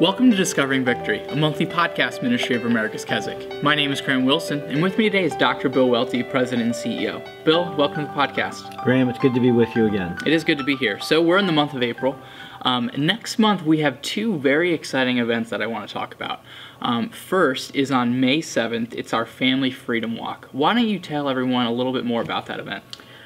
Welcome to Discovering Victory, a monthly podcast ministry of America's Keswick. My name is Graeme Wilson, and with me today is Dr. Bill Welte, President and CEO. Bill, welcome to the podcast. Graeme, it's good to be with you again. It is good to be here. So, we're in the month of April. Um, next month, we have two very exciting events that I want to talk about. Um, first is on May 7th, it's our Family Freedom Walk. Why don't you tell everyone a little bit more about that event?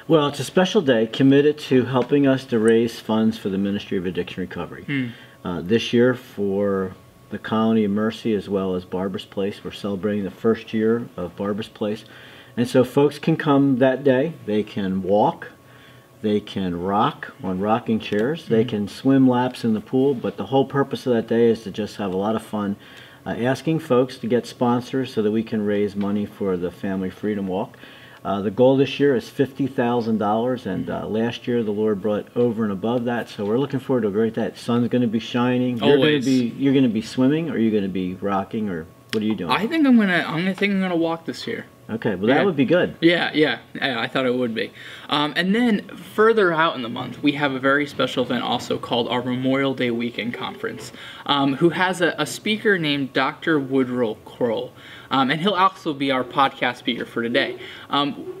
Well, it's a special day committed to helping us to raise funds for the Ministry of Addiction Recovery. Hmm. Uh, this year, for the Colony of Mercy as well as Barbara's Place, we're celebrating the first year of Barbara's Place. And so folks can come that day. They can walk, they can rock on rocking chairs, they can swim laps in the pool, but the whole purpose of that day is to just have a lot of fun uh, asking folks to get sponsors so that we can raise money for the Family Freedom Walk. Uh, the goal this year is fifty thousand dollars, and uh, last year the Lord brought over and above that. So we're looking forward to a great day. Sun's going to be shining. You're going to be you're going to be swimming, or you're you going to be rocking, or what are you doing? I think I'm gonna. I'm gonna think I'm gonna walk this year. Okay, well Yeah. that would be good. Yeah, yeah, yeah, I thought it would be. Um, and then further out in the month, we have a very special event also called our Memorial Day Weekend Conference, um, who has a, a speaker named Dr. Woodrow Kroll. Um, and he'll also be our podcast speaker for today. Um,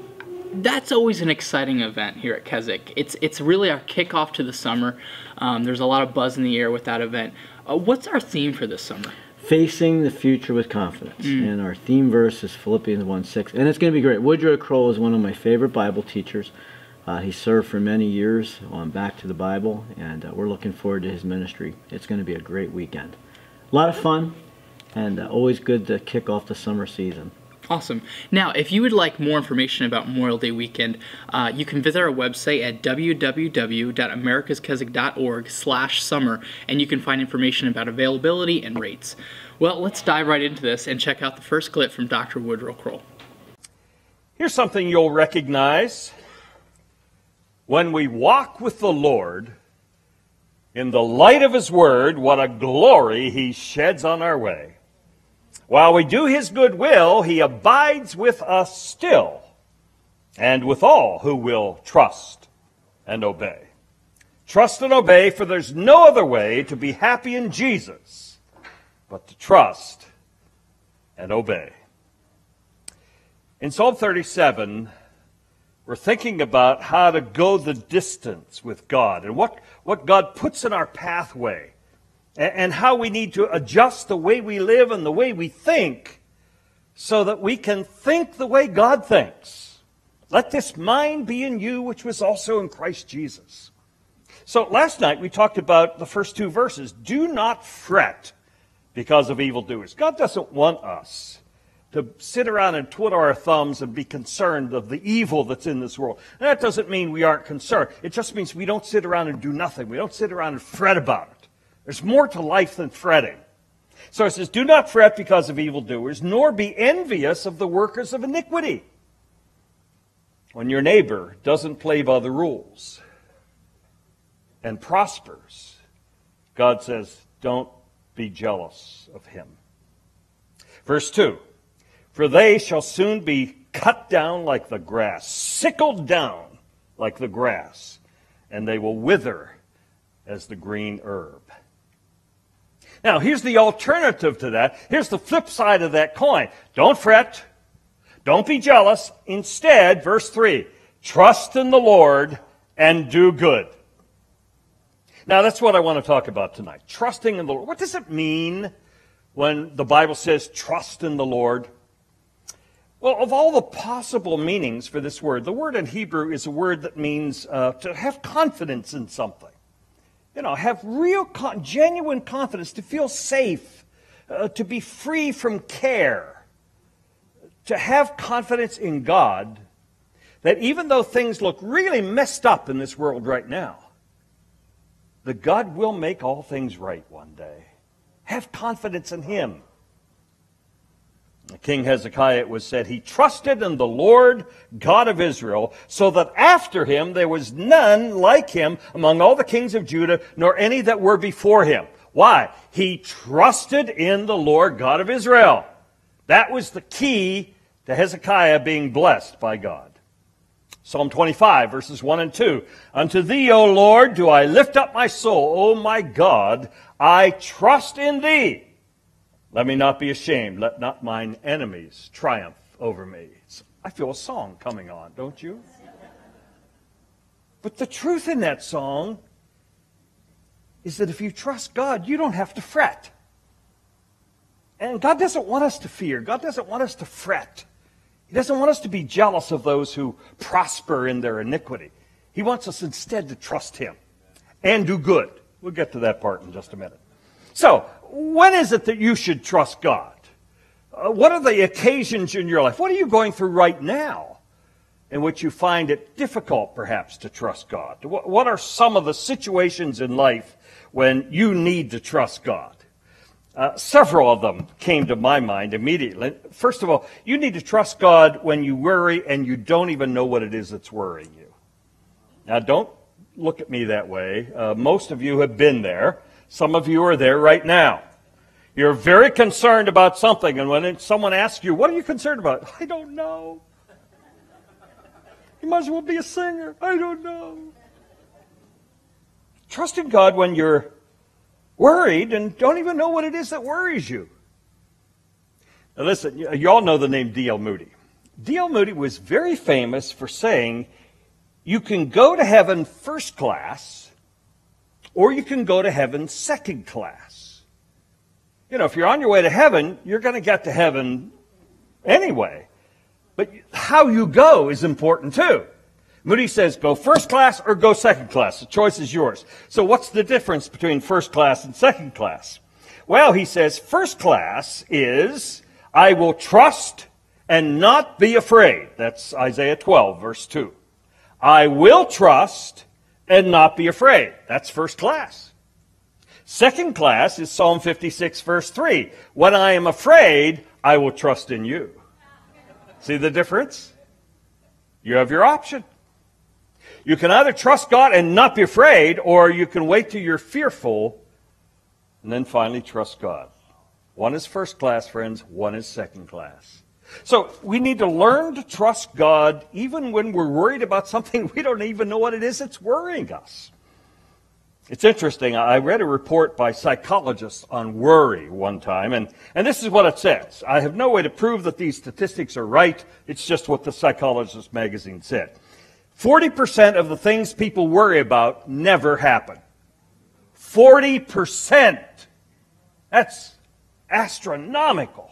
that's always an exciting event here at Keswick. It's it's really our kickoff to the summer. Um, there's a lot of buzz in the air with that event. Uh, what's our theme for this summer? Facing the future with confidence, Mm. and our theme verse is Philippians one six, and it's going to be great. Woodrow Kroll is one of my favorite Bible teachers. Uh, he served for many years on Back to the Bible, and uh, we're looking forward to his ministry. It's going to be a great weekend. A lot of fun, and uh, always good to kick off the summer season. Awesome. Now, if you would like more information about Memorial Day weekend, uh, you can visit our website at www.americaskeswick.org slash summer, and you can find information about availability and rates. Well, let's dive right into this and check out the first clip from Dr. Woodrow Kroll. Here's something you'll recognize. When we walk with the Lord in the light of His Word, what a glory He sheds on our way. While we do His good will, He abides with us still, and with all who will trust and obey. Trust and obey, for there's no other way to be happy in Jesus but to trust and obey. In Psalm 37, we're thinking about how to go the distance with God and what, what God puts in our pathway and, how we need to adjust the way we live and the way we think so that we can think the way God thinks. Let this mind be in you, which was also in Christ Jesus. So last night we talked about the first two verses. Do not fret because of evildoers. God doesn't want us to sit around and twiddle our thumbs and be concerned of the evil that's in this world. And that doesn't mean we aren't concerned. It just means we don't sit around and do nothing. We don't sit around and fret about it. There's more to life than fretting. So it says, Do not fret because of evildoers, nor be envious of the workers of iniquity. When your neighbor doesn't play by the rules and prospers, God says, Don't be jealous of him. Verse 2 For they shall soon be cut down like the grass, sickled down like the grass, and they will wither as the green herb. Now, here's the alternative to that. Here's the flip side of that coin. Don't fret. Don't be jealous. Instead, verse 3 trust in the Lord and do good. Now, that's what I want to talk about tonight. Trusting in the Lord. What does it mean when the Bible says trust in the Lord? Well, of all the possible meanings for this word, the word in Hebrew is a word that means uh, to have confidence in something. You know, have real, con- genuine confidence, to feel safe, uh, to be free from care, to have confidence in God that even though things look really messed up in this world right now, that God will make all things right one day. Have confidence in Him. King Hezekiah, it was said, he trusted in the Lord God of Israel, so that after him there was none like him among all the kings of Judah, nor any that were before him. Why? He trusted in the Lord God of Israel. That was the key to Hezekiah being blessed by God. Psalm 25, verses 1 and 2. Unto thee, O Lord, do I lift up my soul. O my God, I trust in thee. Let me not be ashamed. Let not mine enemies triumph over me. I feel a song coming on, don't you? But the truth in that song is that if you trust God, you don't have to fret. And God doesn't want us to fear. God doesn't want us to fret. He doesn't want us to be jealous of those who prosper in their iniquity. He wants us instead to trust Him and do good. We'll get to that part in just a minute. So, when is it that you should trust God? Uh, what are the occasions in your life? What are you going through right now in which you find it difficult, perhaps, to trust God? What, what are some of the situations in life when you need to trust God? Uh, several of them came to my mind immediately. First of all, you need to trust God when you worry and you don't even know what it is that's worrying you. Now, don't look at me that way. Uh, most of you have been there. Some of you are there right now. You're very concerned about something, and when someone asks you, What are you concerned about? I don't know. You might as well be a singer. I don't know. Trust in God when you're worried and don't even know what it is that worries you. Now, listen, you all know the name D.L. Moody. D.L. Moody was very famous for saying, You can go to heaven first class, or you can go to heaven second class. You know, if you're on your way to heaven, you're going to get to heaven anyway. But how you go is important too. Moody says go first class or go second class. The choice is yours. So what's the difference between first class and second class? Well, he says first class is I will trust and not be afraid. That's Isaiah 12, verse 2. I will trust and not be afraid. That's first class. Second class is Psalm 56, verse 3. When I am afraid, I will trust in you. See the difference? You have your option. You can either trust God and not be afraid, or you can wait till you're fearful and then finally trust God. One is first class, friends, one is second class. So we need to learn to trust God even when we're worried about something we don't even know what it is that's worrying us. It's interesting. I read a report by psychologists on worry one time, and, and this is what it says. I have no way to prove that these statistics are right. It's just what the Psychologist magazine said. 40% of the things people worry about never happen. 40%. That's astronomical.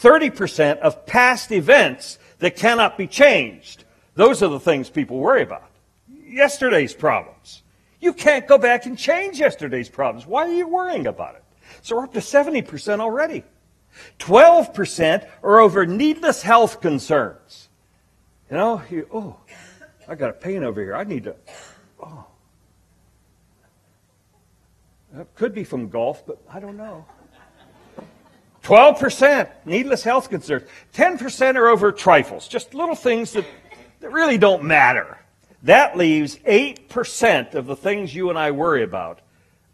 30% of past events that cannot be changed. Those are the things people worry about. Yesterday's problems. You can't go back and change yesterday's problems. Why are you worrying about it? So we're up to 70% already. 12% are over needless health concerns. You know, you, oh, I got a pain over here. I need to, oh. That could be from golf, but I don't know. 12% needless health concerns. 10% are over trifles, just little things that, that really don't matter. That leaves 8% of the things you and I worry about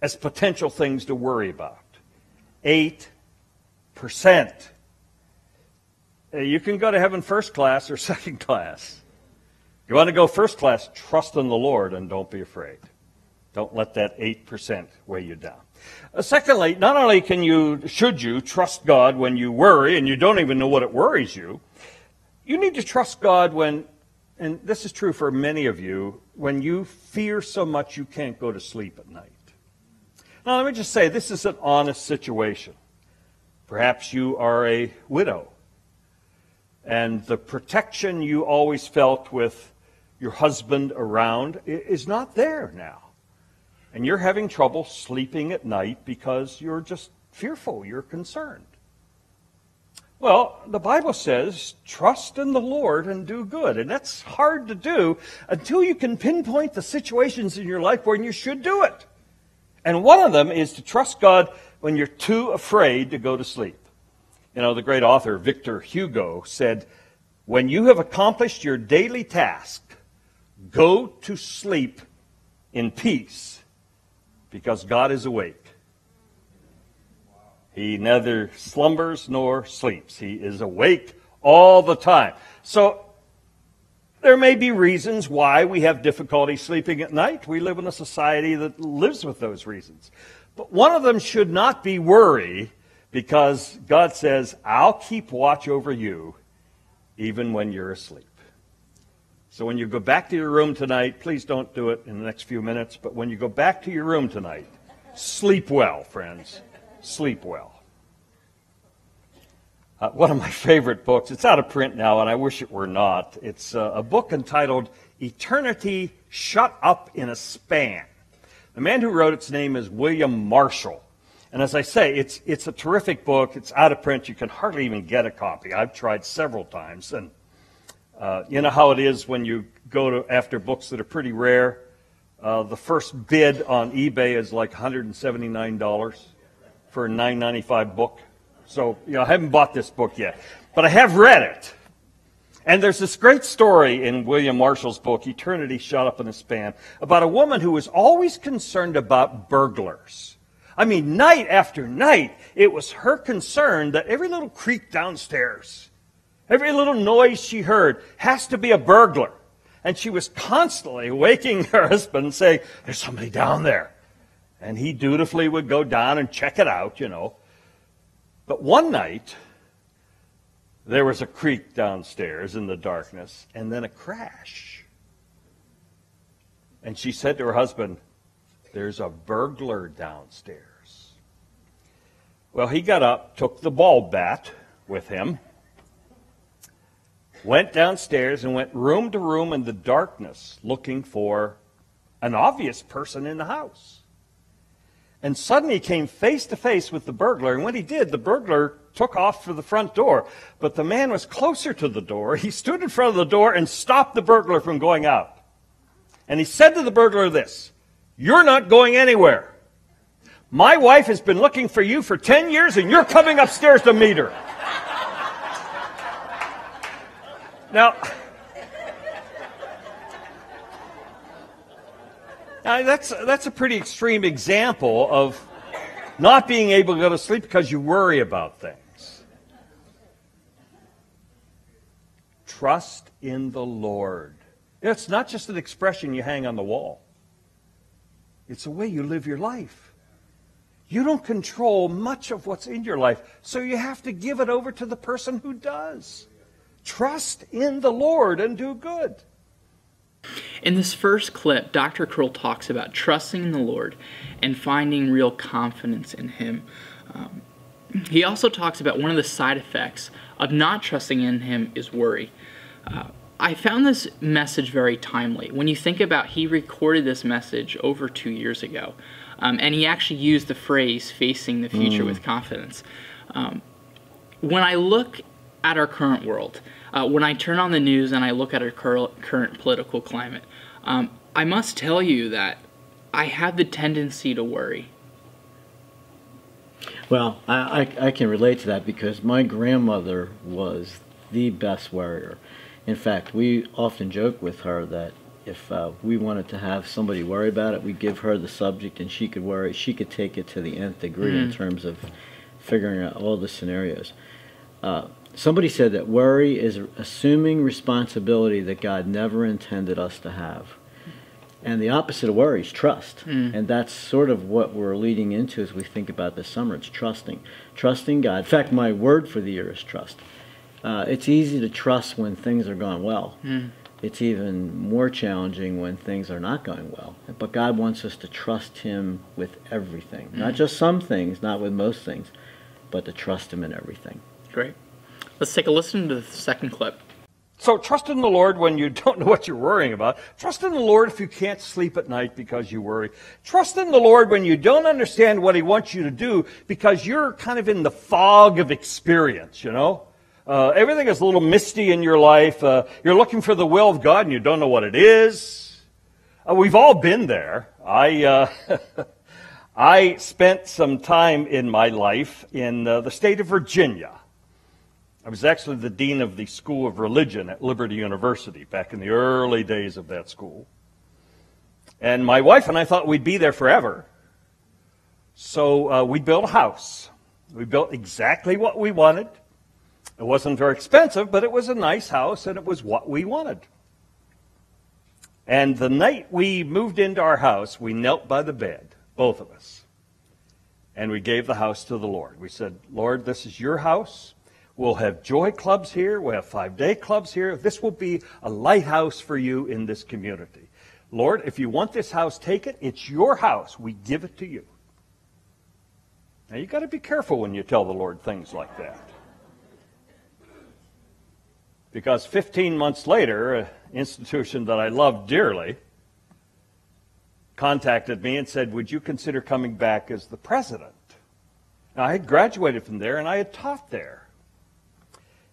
as potential things to worry about. 8%. You can go to heaven first class or second class. You want to go first class, trust in the Lord and don't be afraid. Don't let that 8% weigh you down. Uh, secondly, not only can you, should you trust God when you worry and you don't even know what it worries you, you need to trust God when, and this is true for many of you, when you fear so much you can't go to sleep at night. Now, let me just say, this is an honest situation. Perhaps you are a widow and the protection you always felt with your husband around is not there now. And you're having trouble sleeping at night because you're just fearful, you're concerned. Well, the Bible says, trust in the Lord and do good. And that's hard to do until you can pinpoint the situations in your life where you should do it. And one of them is to trust God when you're too afraid to go to sleep. You know, the great author Victor Hugo said, When you have accomplished your daily task, go to sleep in peace because God is awake. He neither slumbers nor sleeps. He is awake all the time. So, There may be reasons why we have difficulty sleeping at night. We live in a society that lives with those reasons. But one of them should not be worry because God says, I'll keep watch over you even when you're asleep. So when you go back to your room tonight, please don't do it in the next few minutes, but when you go back to your room tonight, sleep well, friends. Sleep well. Uh, one of my favorite books, it's out of print now, and I wish it were not. It's uh, a book entitled Eternity Shut Up in a Span. The man who wrote its name is William Marshall. And as I say, it's, it's a terrific book. It's out of print. You can hardly even get a copy. I've tried several times. And uh, you know how it is when you go to after books that are pretty rare? Uh, the first bid on eBay is like $179 for a $9.95 book. So, you know, I haven't bought this book yet, but I have read it. And there's this great story in William Marshall's book, Eternity Shut Up in a Span, about a woman who was always concerned about burglars. I mean, night after night, it was her concern that every little creak downstairs, every little noise she heard has to be a burglar. And she was constantly waking her husband and saying, There's somebody down there. And he dutifully would go down and check it out, you know. But one night, there was a creak downstairs in the darkness, and then a crash. And she said to her husband, There's a burglar downstairs. Well, he got up, took the ball bat with him, went downstairs, and went room to room in the darkness looking for an obvious person in the house. And suddenly he came face to face with the burglar. And when he did, the burglar took off for the front door. But the man was closer to the door. He stood in front of the door and stopped the burglar from going out. And he said to the burglar this You're not going anywhere. My wife has been looking for you for 10 years, and you're coming upstairs to meet her. Now, Now, that's, that's a pretty extreme example of not being able to go to sleep because you worry about things. Trust in the Lord. It's not just an expression you hang on the wall, it's the way you live your life. You don't control much of what's in your life, so you have to give it over to the person who does. Trust in the Lord and do good. In this first clip, Dr. Kroll talks about trusting in the Lord and finding real confidence in Him. Um, he also talks about one of the side effects of not trusting in Him is worry. Uh, I found this message very timely. When you think about he recorded this message over two years ago, um, and he actually used the phrase facing the future mm. with confidence. Um, when I look at our current world, uh, when I turn on the news and I look at our cur- current political climate, um, I must tell you that I have the tendency to worry. Well, I, I, I, can relate to that because my grandmother was the best worrier. In fact, we often joke with her that if uh, we wanted to have somebody worry about it, we'd give her the subject and she could worry. She could take it to the nth degree mm. in terms of figuring out all the scenarios. Uh, somebody said that worry is assuming responsibility that God never intended us to have. And the opposite of worry is trust. Mm. And that's sort of what we're leading into as we think about this summer. It's trusting. Trusting God. In fact, my word for the year is trust. Uh, it's easy to trust when things are going well. Mm. It's even more challenging when things are not going well. But God wants us to trust Him with everything. Mm. Not just some things, not with most things, but to trust Him in everything. Great. Let's take a listen to the second clip. So trust in the Lord when you don't know what you're worrying about. Trust in the Lord if you can't sleep at night because you worry. Trust in the Lord when you don't understand what He wants you to do because you're kind of in the fog of experience, you know? Uh, everything is a little misty in your life. Uh, you're looking for the will of God and you don't know what it is. Uh, we've all been there. I, uh, I spent some time in my life in uh, the state of Virginia. I was actually the dean of the School of Religion at Liberty University back in the early days of that school. And my wife and I thought we'd be there forever. So uh, we built a house. We built exactly what we wanted. It wasn't very expensive, but it was a nice house and it was what we wanted. And the night we moved into our house, we knelt by the bed, both of us, and we gave the house to the Lord. We said, Lord, this is your house. We'll have joy clubs here. We'll have five day clubs here. This will be a lighthouse for you in this community. Lord, if you want this house, take it. It's your house. We give it to you. Now, you've got to be careful when you tell the Lord things like that. Because 15 months later, an institution that I love dearly contacted me and said, Would you consider coming back as the president? Now, I had graduated from there and I had taught there.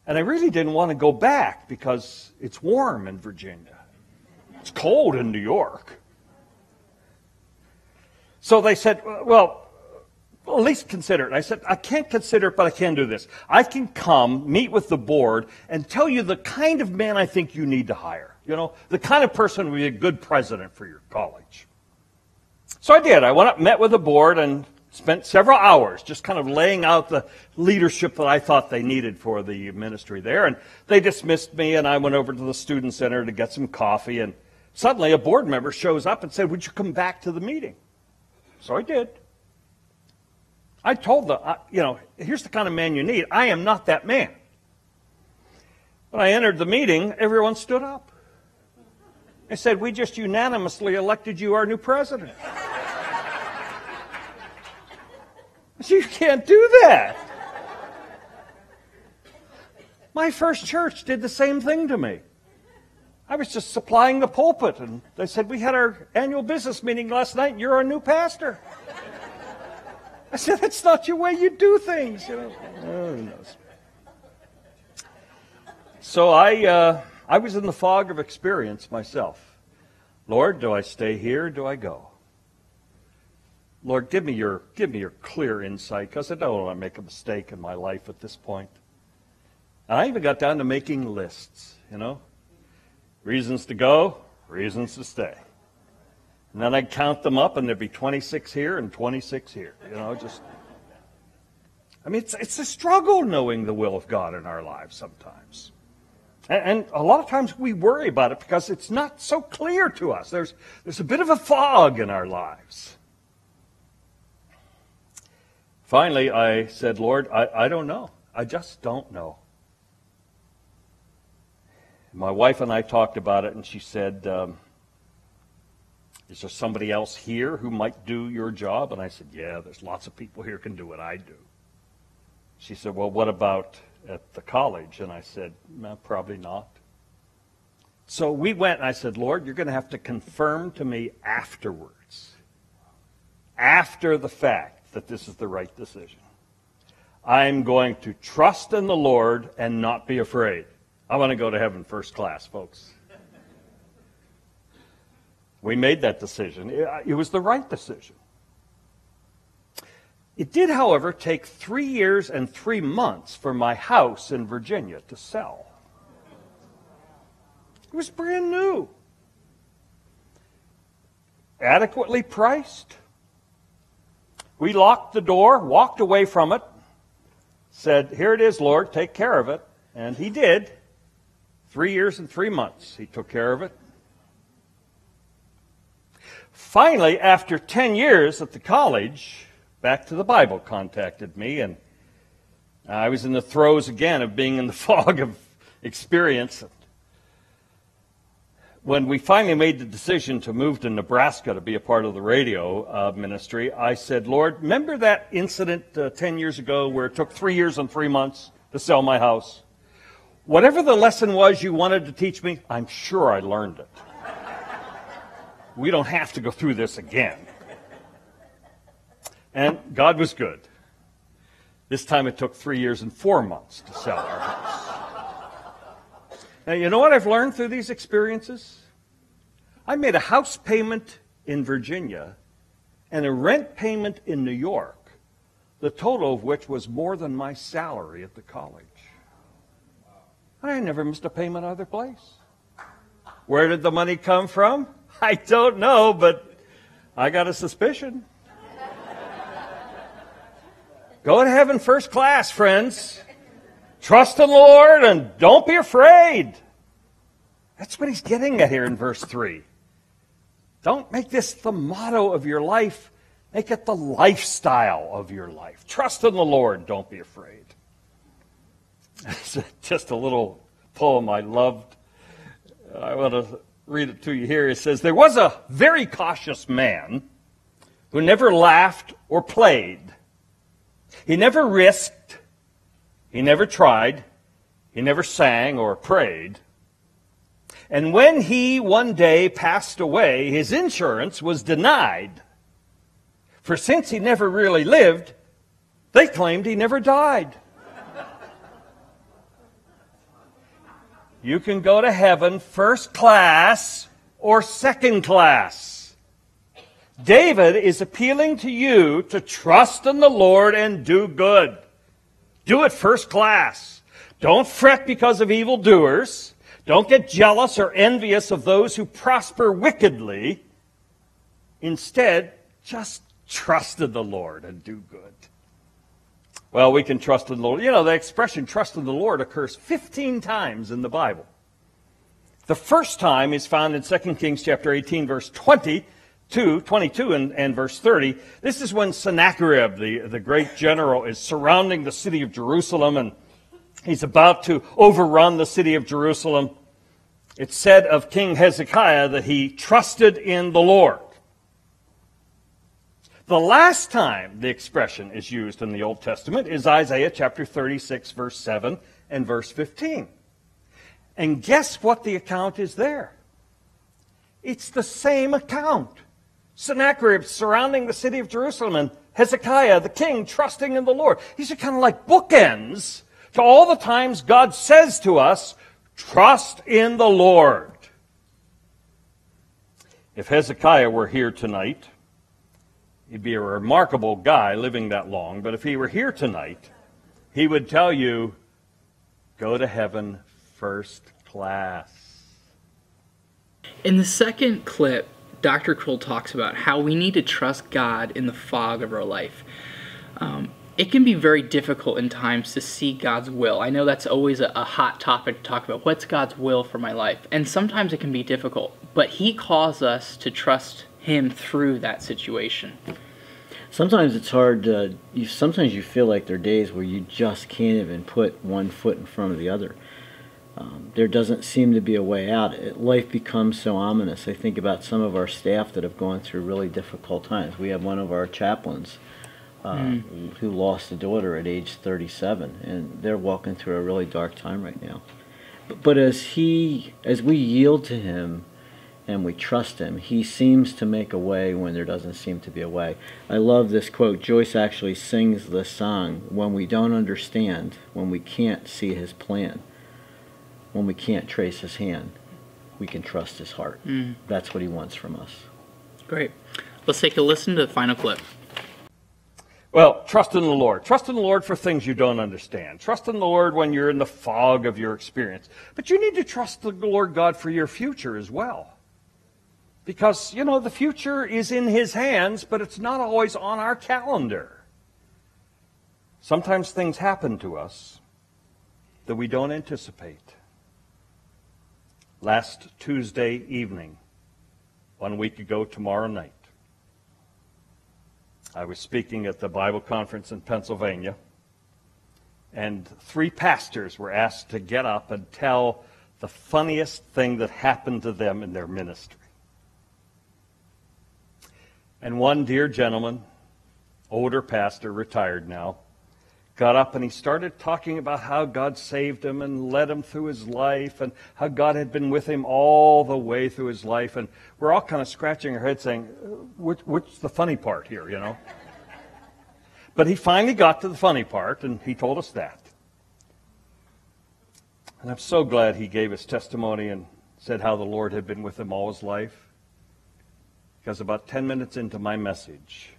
And I really didn't want to go back because it's warm in Virginia. It's cold in New York. So they said, Well, at least consider it. I said, I can't consider it, but I can do this. I can come, meet with the board, and tell you the kind of man I think you need to hire. You know, the kind of person would be a good president for your college. So I did. I went up, met with the board, and spent several hours just kind of laying out the leadership that I thought they needed for the ministry there. And they dismissed me, and I went over to the student center to get some coffee. And suddenly a board member shows up and said, Would you come back to the meeting? So I did. I told them, you know, here's the kind of man you need. I am not that man. When I entered the meeting, everyone stood up. They said, We just unanimously elected you our new president. you can't do that. My first church did the same thing to me. I was just supplying the pulpit, and they said, We had our annual business meeting last night, and you're our new pastor. I said, that's not your way you do things. You know, oh? So I, uh, I was in the fog of experience myself. Lord, do I stay here? do I go? Lord, give me your, give me your clear insight because I don't want to make a mistake in my life at this point. And I even got down to making lists, you know. Reasons to go, reasons to stay. And then I'd count them up, and there'd be 26 here and 26 here. You know, just. I mean, it's, it's a struggle knowing the will of God in our lives sometimes. And, and a lot of times we worry about it because it's not so clear to us. There's, there's a bit of a fog in our lives. Finally, I said, Lord, I, I don't know. I just don't know. My wife and I talked about it, and she said, um, is there somebody else here who might do your job? And I said, Yeah, there's lots of people here can do what I do. She said, Well, what about at the college? And I said, no, Probably not. So we went, and I said, Lord, you're going to have to confirm to me afterwards, after the fact, that this is the right decision. I'm going to trust in the Lord and not be afraid. I want to go to heaven first class, folks. We made that decision. It uh, was the right decision. It did, however, take three years and three months for my house in Virginia to sell. It was brand new, adequately priced. We locked the door, walked away from it, said, Here it is, Lord, take care of it. And He did. Three years and three months, He took care of it. Finally, after 10 years at the college, Back to the Bible contacted me, and I was in the throes again of being in the fog of experience. When we finally made the decision to move to Nebraska to be a part of the radio uh, ministry, I said, Lord, remember that incident uh, 10 years ago where it took three years and three months to sell my house? Whatever the lesson was you wanted to teach me, I'm sure I learned it we don't have to go through this again. And God was good. This time it took three years and four months to sell our house. Now, you know what I've learned through these experiences? I made a house payment in Virginia and a rent payment in New York, the total of which was more than my salary at the college. I never missed a payment either place. Where did the money come from? I don't know, but I got a suspicion. Go to heaven first class, friends. Trust in the Lord and don't be afraid. That's what he's getting at here in verse 3. Don't make this the motto of your life. Make it the lifestyle of your life. Trust in the Lord. Don't be afraid. It's just a little poem I loved. I want to read it to you here. It says, There was a very cautious man who never laughed or played. He never risked. He never tried. He never sang or prayed. And when he one day passed away, his insurance was denied. For since he never really lived, they claimed he never died. You can go to heaven first class or second class. David is appealing to you to trust in the Lord and do good. Do it first class. Don't fret because of evildoers. Don't get jealous or envious of those who prosper wickedly. Instead, just trust in the Lord and do good. Well, we can trust in the Lord. You know, the expression trust in the Lord occurs 15 times in the Bible. The first time is found in 2 Kings chapter 18, verse 22, 22 and, and verse 30. This is when Sennacherib, the, the great general, is surrounding the city of Jerusalem and he's about to overrun the city of Jerusalem. It's said of King Hezekiah that he trusted in the Lord. The last time the expression is used in the Old Testament is Isaiah chapter 36, verse 7 and verse 15. And guess what the account is there? It's the same account. Sennacherib surrounding the city of Jerusalem and Hezekiah, the king, trusting in the Lord. These are kind of like bookends to all the times God says to us, trust in the Lord. If Hezekiah were here tonight, he'd be a remarkable guy living that long, but if he were here tonight, he would tell you, go to heaven first class. In the second clip, Dr. Kroll talks about how we need to trust God in the fog of our life. Um, it can be very difficult in times to see God's will. I know that's always a, a, hot topic to talk about. What's God's will for my life? And sometimes it can be difficult, but He calls us to trust Him through that situation. Sometimes it's hard. To, you, sometimes you feel like there are days where you just can't even put one foot in front of the other. Um, there doesn't seem to be a way out. It, life becomes so ominous. I think about some of our staff that have gone through really difficult times. We have one of our chaplains uh, mm. who lost a daughter at age 37, and they're walking through a really dark time right now. But, but as he, as we yield to him, and we trust him, he seems to make a way when there doesn't seem to be a way. I love this quote. Joyce actually sings this song when we don't understand, when we can't see his plan when we can't trace his hand, we can trust his heart. Mm. That's what he wants from us. Great. Let's take a listen to the final clip. Well, trust in the Lord. Trust in the Lord for things you don't understand. Trust in the Lord when you're in the fog of your experience. But you need to trust the Lord God for your future as well. Because, you know, the future is in His hands, but it's not always on our calendar. Sometimes things happen to us that we don't anticipate last Tuesday evening, one week ago tomorrow night. I was speaking at the Bible conference in Pennsylvania, and three pastors were asked to get up and tell the funniest thing that happened to them in their ministry. And one dear gentleman, older pastor, retired now, got up and he started talking about how God saved him and led him through his life and how God had been with him all the way through his life. And we're all kind of scratching our heads saying, which, what's the funny part here, you know? but he finally got to the funny part and he told us that. And I'm so glad he gave his testimony and said how the Lord had been with him all his life. Because about 10 minutes into my message,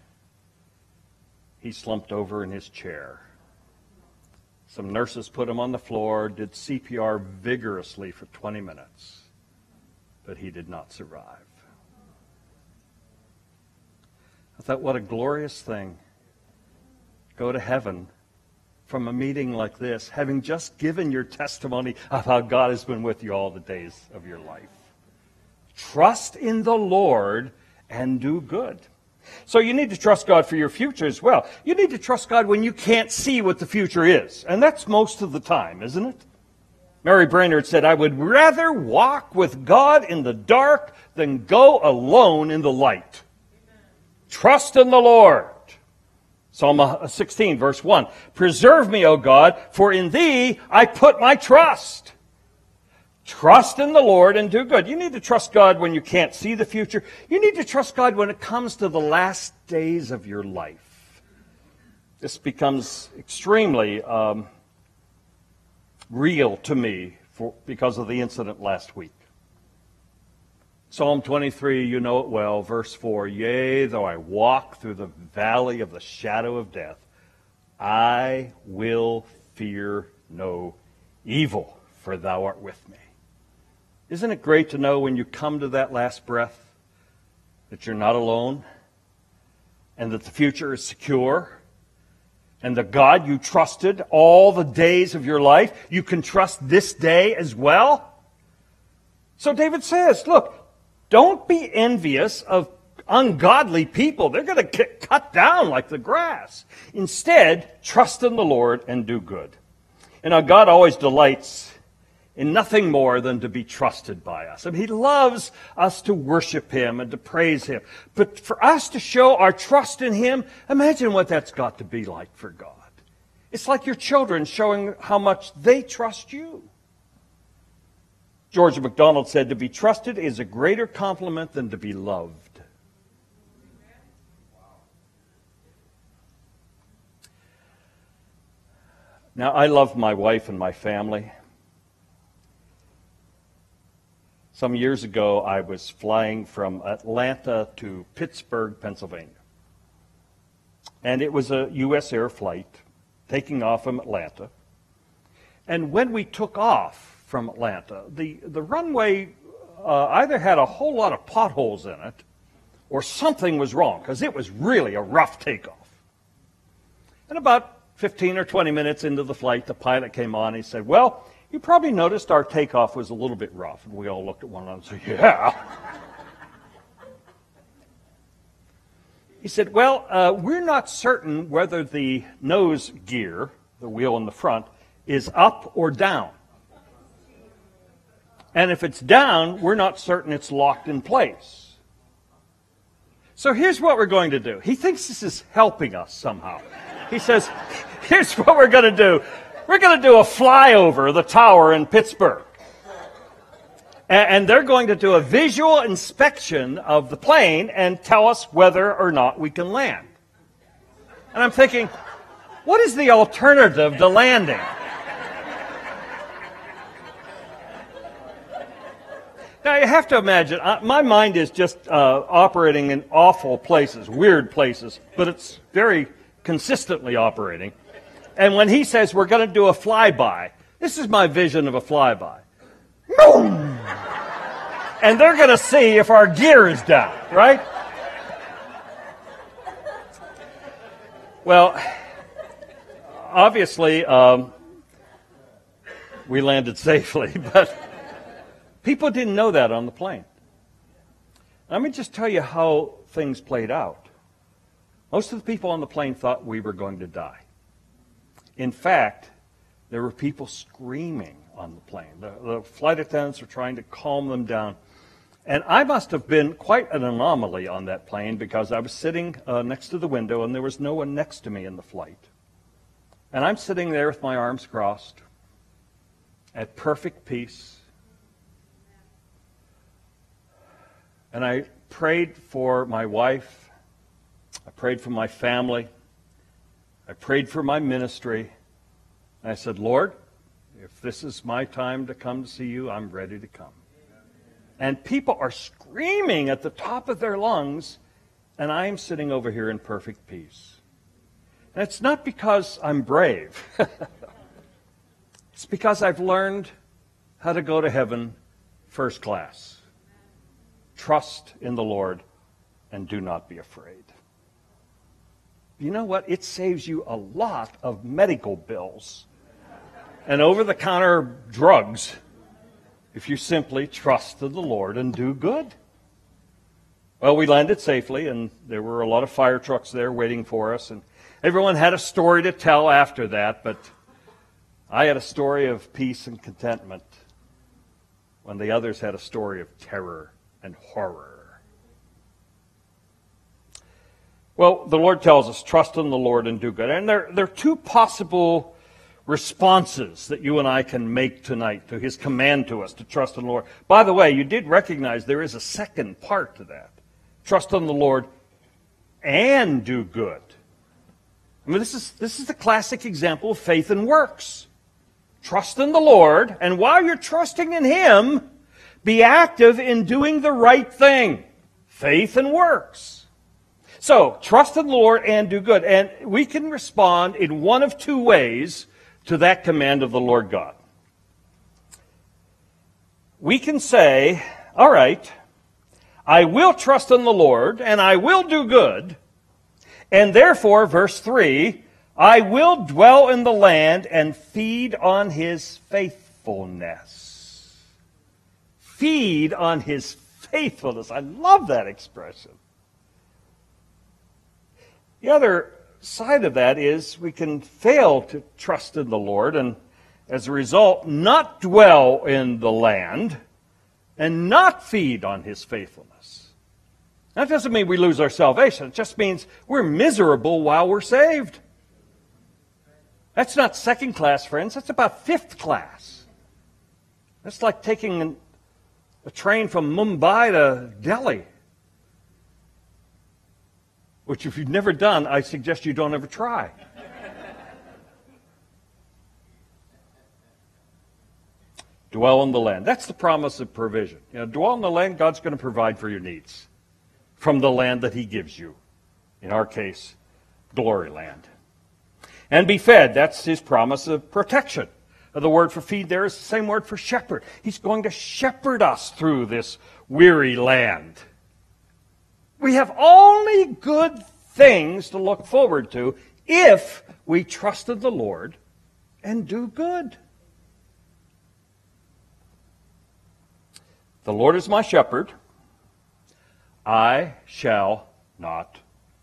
he slumped over in his chair some nurses put him on the floor, did CPR vigorously for 20 minutes, but he did not survive. I thought, what a glorious thing. Go to heaven from a meeting like this, having just given your testimony of how God has been with you all the days of your life. Trust in the Lord and do good. So you need to trust God for your future as well. You need to trust God when you can't see what the future is. And that's most of the time, isn't it? Mary Brainard said, I would rather walk with God in the dark than go alone in the light. Trust in the Lord. Psalm uh, 16, verse 1. Preserve me, O God, for in thee I put my trust. Trust in the Lord and do good. You need to trust God when you can't see the future. You need to trust God when it comes to the last days of your life. This becomes extremely um, real to me for, because of the incident last week. Psalm 23, you know it well, verse 4 Yea, though I walk through the valley of the shadow of death, I will fear no evil, for thou art with me. Isn't it great to know when you come to that last breath that you're not alone and that the future is secure? and the God you trusted all the days of your life, you can trust this day as well. So David says, look, don't be envious of ungodly people. They're going to get cut down like the grass. Instead, trust in the Lord and do good. And now God always delights in nothing more than to be trusted by us. I mean, He loves us to worship Him and to praise Him. But for us to show our trust in Him, imagine what that's got to be like for God. It's like your children showing how much they trust you. George MacDonald said, To be trusted is a greater compliment than to be loved. Now, I love my wife and my family. Some years ago, I was flying from Atlanta to Pittsburgh, Pennsylvania. And it was a U.S. Air flight taking off from Atlanta. And when we took off from Atlanta, the, the runway uh, either had a whole lot of potholes in it or something was wrong because it was really a rough takeoff. And about 15 or 20 minutes into the flight, the pilot came on. He said, Well, you probably noticed our takeoff was a little bit rough. And we all looked at one another and said, Yeah. he said, Well, uh, we're not certain whether the nose gear, the wheel in the front, is up or down. And if it's down, we're not certain it's locked in place. So here's what we're going to do. He thinks this is helping us somehow. He says, Here's what we're going to do. We're going to do a flyover of the tower in Pittsburgh. And they're going to do a visual inspection of the plane and tell us whether or not we can land. And I'm thinking, what is the alternative to landing? Now, you have to imagine, uh, my mind is just uh, operating in awful places, weird places, but it's very consistently operating. And when he says we're going to do a flyby, this is my vision of a flyby. Boom! And they're going to see if our gear is down, right? Well, obviously, um, we landed safely, but people didn't know that on the plane. Let me just tell you how things played out. Most of the people on the plane thought we were going to die. In fact, there were people screaming on the plane. The, the, flight attendants were trying to calm them down. And I must have been quite an anomaly on that plane because I was sitting uh, next to the window and there was no one next to me in the flight. And I'm sitting there with my arms crossed at perfect peace. And I prayed for my wife. I prayed for my family. I prayed for my ministry. and I said, Lord, if this is my time to come to see you, I'm ready to come. And people are screaming at the top of their lungs, and I'm sitting over here in perfect peace. And it's not because I'm brave, it's because I've learned how to go to heaven first class. Trust in the Lord and do not be afraid you know what? It saves you a lot of medical bills and over the counter drugs if you simply trust to the Lord and do good. Well, we landed safely, and there were a lot of fire trucks there waiting for us, and everyone had a story to tell after that, but I had a story of peace and contentment when the others had a story of terror and horror. Well, the Lord tells us, trust in the Lord and do good. And there, there are two possible responses that you and I can make tonight to his command to us to trust in the Lord. By the way, you did recognize there is a second part to that trust in the Lord and do good. I mean, this is, this is the classic example of faith and works. Trust in the Lord, and while you're trusting in Him, be active in doing the right thing. Faith and works. So, trust in the Lord and do good. And we can respond in one of two ways to that command of the Lord God. We can say, all right, I will trust in the Lord, and I will do good. And therefore, verse 3, I will dwell in the land and feed on his faithfulness. Feed on his faithfulness. I love that expression. The other side of that is we can fail to trust in the Lord and, as a result, not dwell in the land and not feed on his faithfulness. That doesn't mean we lose our salvation. It just means we're miserable while we're saved. That's not second class, friends. That's about fifth class. That's like taking a train from Mumbai to Delhi. Which, if you've never done, I suggest you don't ever try. dwell in the land. That's the promise of provision. You know, dwell in the land, God's going to provide for your needs from the land that He gives you. In our case, glory land. And be fed, that's His promise of protection. The word for feed there is the same word for shepherd. He's going to shepherd us through this weary land. We have only good things to look forward to if we trust in the Lord and do good. The Lord is my shepherd. I shall not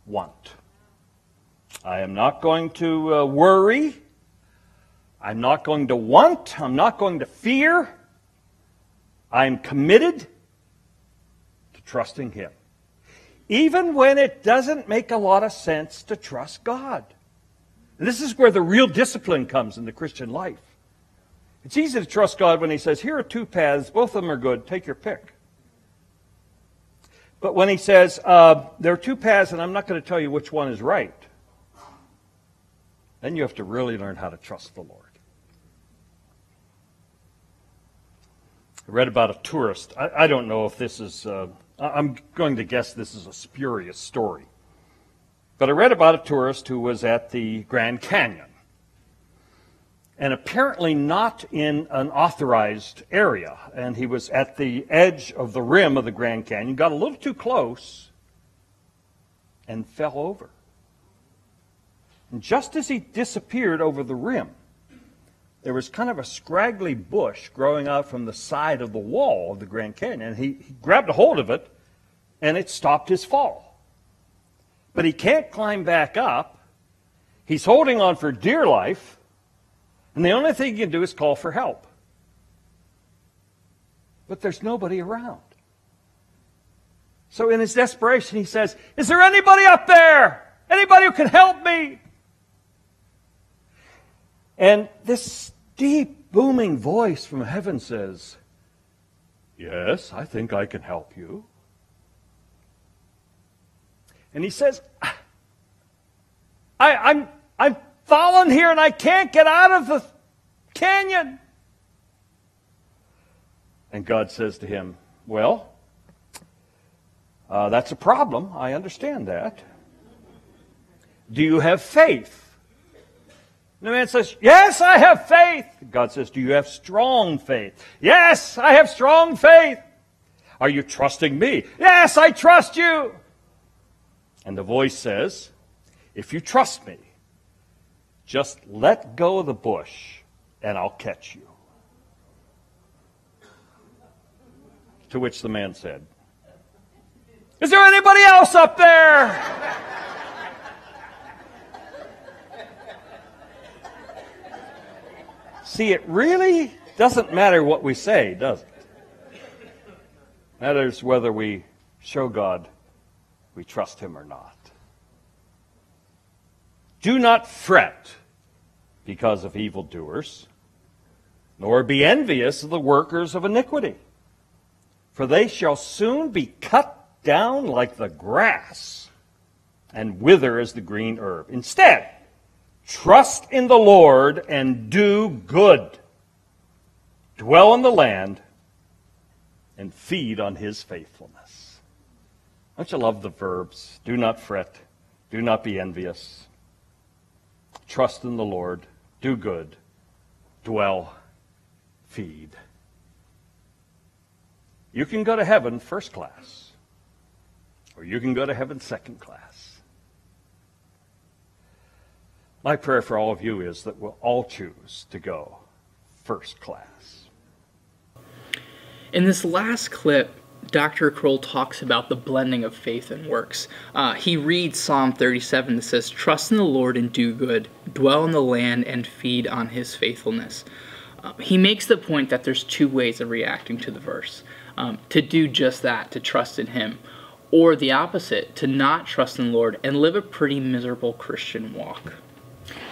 want. I am not going to uh, worry. I'm not going to want. I'm not going to fear. I'm committed to trusting Him. Even when it doesn't make a lot of sense to trust God. And this is where the real discipline comes in the Christian life. It's easy to trust God when He says, Here are two paths, both of them are good, take your pick. But when He says, uh, There are two paths, and I'm not going to tell you which one is right, then you have to really learn how to trust the Lord. I read about a tourist. I, I don't know if this is, uh, I'm going to guess this is a spurious story. But I read about a tourist who was at the Grand Canyon and apparently not in an authorized area. And he was at the edge of the rim of the Grand Canyon, got a little too close, and fell over. And just as he disappeared over the rim, there was kind of a scraggly bush growing out from the side of the wall of the Grand Canyon. He, he grabbed a hold of it, and it stopped his fall. But he can't climb back up. He's holding on for dear life and the only thing he can do is call for help. But there's nobody around. So in his desperation, he says, Is there anybody up there? Anybody who can help me? And this deep, booming voice from heaven says, Yes, I think I can help you. And he says, I, I'm, I'm fallen here and I can't get out of the canyon. And God says to him, Well, uh, that's a problem. I understand that. Do you have faith? And the man says, Yes, I have faith. God says, Do you have strong faith? Yes, I have strong faith. Are you trusting me? Yes, I trust you. And the voice says, If you trust me, just let go of the bush and I'll catch you. To which the man said, Is there anybody else up there? See, it really doesn't matter what we say, does it? Matters whether we show God we trust Him or not. Do not fret because of evildoers, nor be envious of the workers of iniquity, for they shall soon be cut down like the grass and wither as the green herb. Instead, trust in the Lord and do good. Dwell in the land and feed on his faithfulness. Don't you love the verbs? Do not fret. Do not be envious. Trust in the Lord. Do good. Dwell. Feed. You can go to heaven first class, or you can go to heaven second class. My prayer for all of you is that we'll all choose to go first class. In this last clip, Dr. Kroll talks about the blending of faith and works. Uh, he reads Psalm 37 that says, Trust in the Lord and do good, dwell in the land and feed on his faithfulness. Uh, he makes the point that there's two ways of reacting to the verse um, to do just that, to trust in him, or the opposite, to not trust in the Lord and live a pretty miserable Christian walk.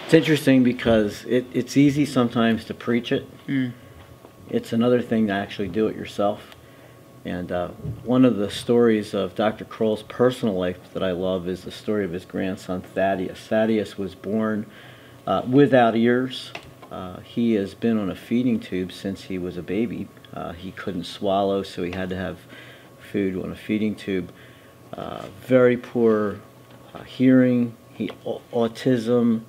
It's interesting because it, it's easy sometimes to preach it. Mm. It's another thing to actually do it yourself. And uh, one of the stories of Dr. Kroll's personal life that I love is the story of his grandson Thaddeus. Thaddeus was born uh, without ears. Uh, he has been on a feeding tube since he was a baby. Uh, he couldn't swallow, so he had to have food on a feeding tube. Uh, very poor uh, hearing, he autism.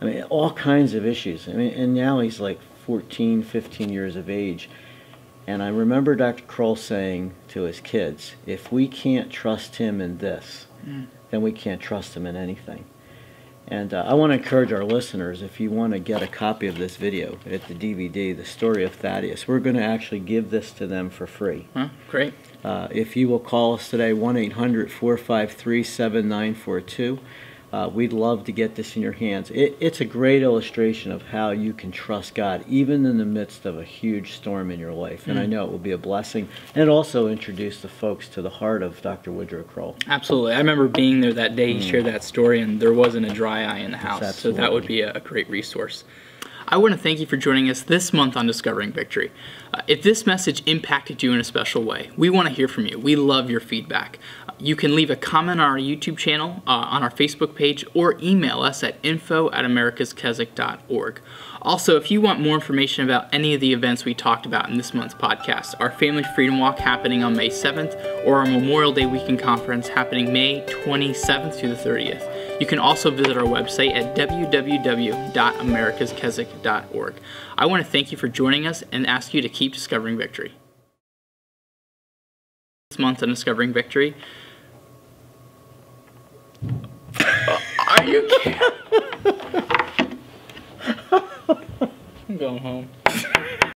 I mean, all kinds of issues. I mean, and now he's like 14, 15 years of age. And I remember Dr. Kroll saying to his kids, if we can't trust him in this, mm. then we can't trust him in anything. And uh, I want to encourage our listeners, if you want to get a copy of this video at the DVD, The Story of Thaddeus, we're going to actually give this to them for free. Huh, great. Uh, if you will call us today, 1 800 453 7942. Uh, we'd love to get this in your hands. It, it's a great illustration of how you can trust God even in the midst of a huge storm in your life. And mm. I know it will be a blessing. And it also introduced the folks to the heart of Dr. Woodrow Kroll. Absolutely. I remember being there that day he mm. shared that story, and there wasn't a dry eye in the house. So that would be a, a great resource. I want to thank you for joining us this month on Discovering Victory. Uh, if this message impacted you in a special way, we want to hear from you. We love your feedback. You can leave a comment on our YouTube channel, uh, on our Facebook page, or email us at info at americaskeswick.org. Also, if you want more information about any of the events we talked about in this month's podcast, our Family Freedom Walk happening on May 7th, or our Memorial Day Weekend Conference happening May 27th through the 30th. You can also visit our website at www.americaskeswick.org. I want to thank you for joining us and ask you to keep discovering victory. This month on Discovering Victory. Uh, are you kidding? I'm going home.